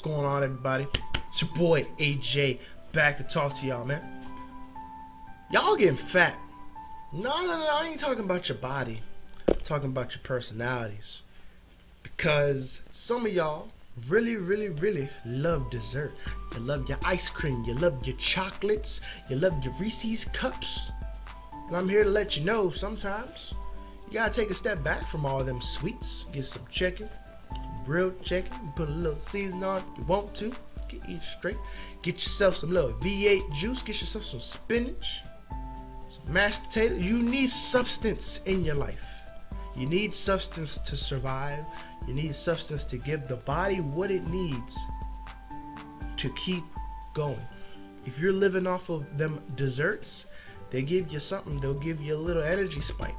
What's going on, everybody? It's your boy AJ back to talk to y'all, man. Y'all getting fat. No, no, no, I ain't talking about your body. I'm talking about your personalities. Because some of y'all really, really, really love dessert. You love your ice cream, you love your chocolates, you love your Reese's cups. And I'm here to let you know sometimes you gotta take a step back from all them sweets, get some chicken, grilled chicken, put a little seasoning on if you want to, get eat straight. Get yourself some little V8 juice, get yourself some spinach, some mashed potato. You need substance in your life. You need substance to survive. You need substance to give the body what it needs to keep going. If you're living off of them desserts, they give you something, they'll give you a little energy spike,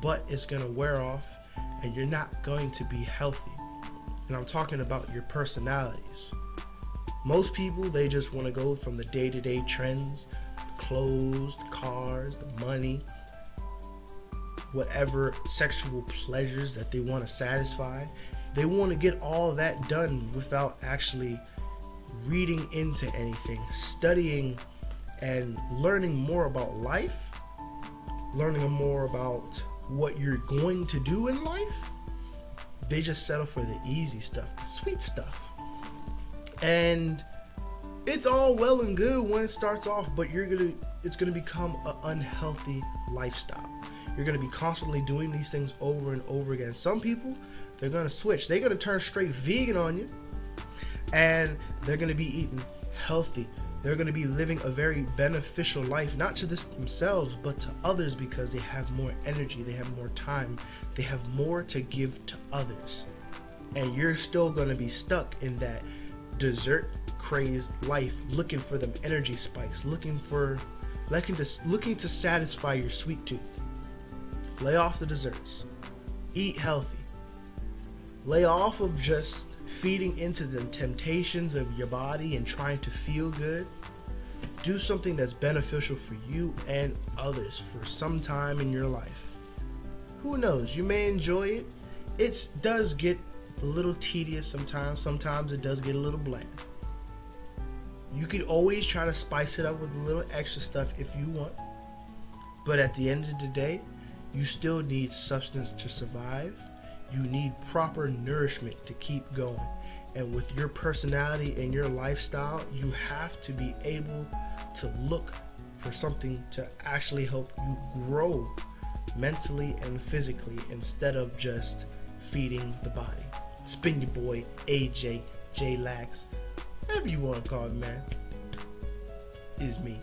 but it's gonna wear off and you're not going to be healthy. And I'm talking about your personalities. Most people, they just want to go from the day to day trends, the clothes, the cars, the money, whatever sexual pleasures that they want to satisfy. They want to get all that done without actually reading into anything, studying and learning more about life, learning more about what you're going to do in life they just settle for the easy stuff, the sweet stuff. And it's all well and good when it starts off, but you're gonna it's gonna become an unhealthy lifestyle. You're gonna be constantly doing these things over and over again. Some people, they're gonna switch. They're gonna turn straight vegan on you, and they're gonna be eating healthy. They're going to be living a very beneficial life, not to themselves, but to others because they have more energy, they have more time, they have more to give to others. And you're still going to be stuck in that dessert crazed life, looking for them energy spikes, looking for looking to looking to satisfy your sweet tooth. Lay off the desserts. Eat healthy. Lay off of just feeding into the temptations of your body and trying to feel good, do something that's beneficial for you and others for some time in your life. Who knows? You may enjoy it. It does get a little tedious sometimes. Sometimes it does get a little bland. You could always try to spice it up with a little extra stuff if you want. But at the end of the day, you still need substance to survive you need proper nourishment to keep going. And with your personality and your lifestyle, you have to be able to look for something to actually help you grow mentally and physically instead of just feeding the body. Spin your boy AJ J Lax, whatever you want to call it, man, is me.